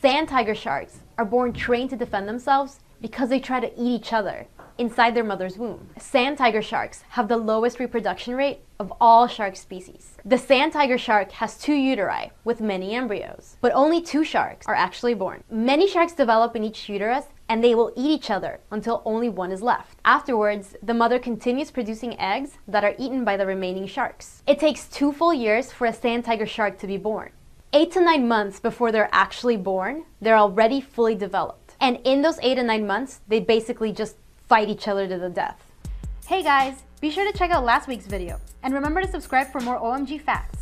Sand tiger sharks are born trained to defend themselves because they try to eat each other inside their mother's womb. Sand tiger sharks have the lowest reproduction rate of all shark species. The sand tiger shark has two uteri with many embryos, but only two sharks are actually born. Many sharks develop in each uterus and they will eat each other until only one is left. Afterwards, the mother continues producing eggs that are eaten by the remaining sharks. It takes two full years for a sand tiger shark to be born. Eight to nine months before they're actually born, they're already fully developed. And in those eight to nine months, they basically just fight each other to the death. Hey guys, be sure to check out last week's video. And remember to subscribe for more OMG facts.